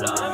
love.